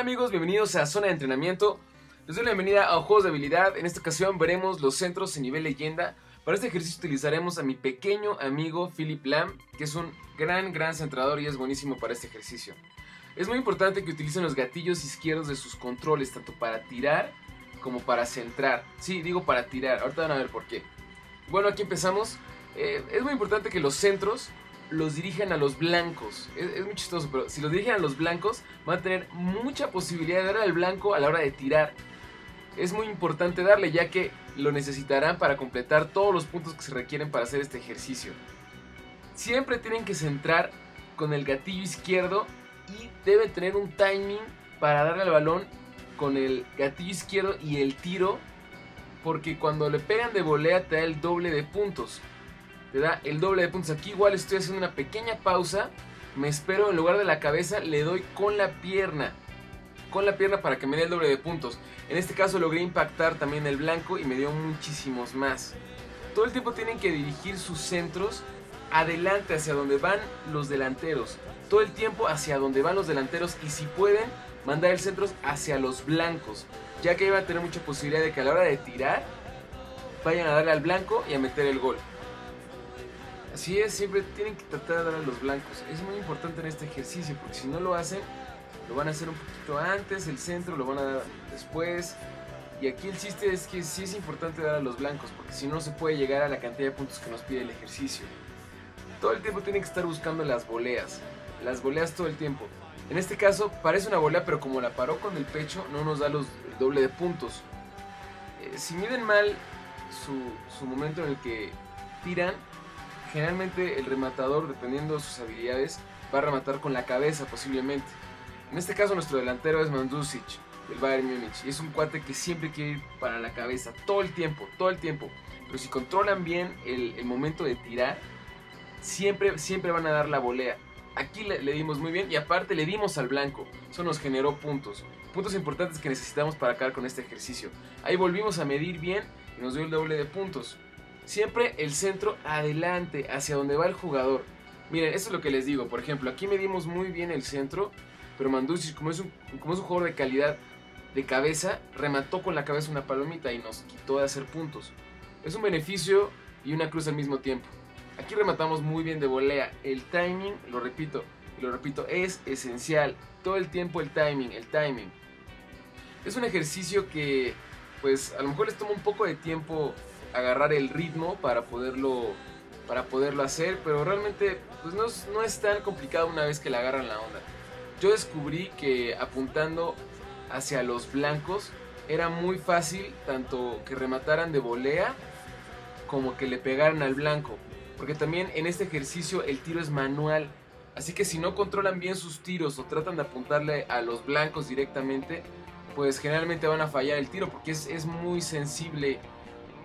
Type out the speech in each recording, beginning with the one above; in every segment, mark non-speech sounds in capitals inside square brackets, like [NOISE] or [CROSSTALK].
Hola amigos, bienvenidos a Zona de Entrenamiento. Les doy la bienvenida a Juegos de Habilidad. En esta ocasión veremos los centros en nivel leyenda. Para este ejercicio utilizaremos a mi pequeño amigo Philip Lam, que es un gran, gran centrador y es buenísimo para este ejercicio. Es muy importante que utilicen los gatillos izquierdos de sus controles, tanto para tirar como para centrar. Sí, digo para tirar, ahorita van a ver por qué. Bueno, aquí empezamos. Eh, es muy importante que los centros los dirijan a los blancos. Es, muy chistoso, pero si los dirigen a los blancos, van a tener mucha posibilidad de darle al blanco a la hora de tirar. Es muy importante darle, ya que lo necesitarán para completar todos los puntos que se requieren para hacer este ejercicio. Siempre tienen que centrar con el gatillo izquierdo y deben tener un timing para darle al balón con el gatillo izquierdo y el tiro, porque cuando le pegan de volea te da el doble de puntos te da el doble de puntos. Aquí igual estoy haciendo una pequeña pausa. Me espero en lugar de la cabeza, le doy con la pierna. Con la pierna para que me dé el doble de puntos. En este caso logré impactar también el blanco y me dio muchísimos más. Todo el tiempo tienen que dirigir sus centros adelante hacia donde van los delanteros. Todo el tiempo hacia donde van los delanteros y si pueden mandar el centro hacia los blancos. Ya que iba a tener mucha posibilidad de que a la hora de tirar vayan a darle al blanco y a meter el gol. Así es, siempre tienen que tratar de dar a los blancos. Es muy importante en este ejercicio porque si no lo hacen, lo van a hacer un poquito antes, el centro lo van a dar después. Y aquí el chiste es que sí es importante dar a los blancos porque si no se puede llegar a la cantidad de puntos que nos pide el ejercicio. Todo el tiempo tienen que estar buscando las voleas. Las voleas todo el tiempo. En este caso parece una volea pero como la paró con el pecho no nos da los, el doble de puntos. Eh, si miden mal su, su momento en el que tiran, generalmente el rematador, dependiendo de sus habilidades, va a rematar con la cabeza posiblemente. En este caso nuestro delantero es Mandusic, del Bayern Múnich, y es un cuate que siempre quiere ir para la cabeza, todo el tiempo, todo el tiempo. Pero si controlan bien el, momento de tirar, siempre, siempre van a dar la volea. Aquí le, le, dimos muy bien y aparte le dimos al blanco. Eso nos generó puntos. Puntos importantes que necesitamos para acabar con este ejercicio. Ahí volvimos a medir bien y nos dio el doble de puntos. Siempre el centro adelante, hacia donde va el jugador. Miren, eso es lo que les digo. Por ejemplo, aquí medimos muy bien el centro, pero Manducic, como es un, como es un jugador de calidad de cabeza, remató con la cabeza una palomita y nos quitó de hacer puntos. Es un beneficio y una cruz al mismo tiempo. Aquí rematamos muy bien de volea. El timing, lo repito, lo repito, es esencial. Todo el tiempo el timing, el timing. Es un ejercicio que, pues, a lo mejor les toma un poco de tiempo agarrar el ritmo para poderlo, para poderlo hacer, pero realmente pues no, no es tan complicado una vez que le agarran la onda. Yo descubrí que apuntando hacia los blancos era muy fácil tanto que remataran de volea como que le pegaran al blanco, porque también en este ejercicio el tiro es manual. Así que si no controlan bien sus tiros o tratan de apuntarle a los blancos directamente, pues generalmente van a fallar el tiro porque es, es muy sensible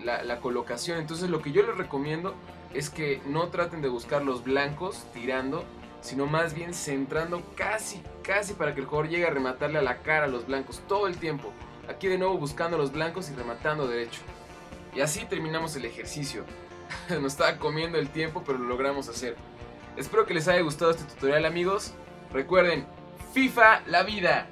la, colocación. Entonces lo que yo les recomiendo es que no traten de buscar los blancos tirando, sino más bien centrando casi, casi para que el jugador llegue a rematarle a la cara a los blancos todo el tiempo. Aquí de nuevo buscando los blancos y rematando derecho. Y así terminamos el ejercicio. [LAUGHS] Nos estaba comiendo el tiempo, pero lo logramos hacer. Espero que les haya gustado este tutorial amigos. Recuerden, FIFA la vida.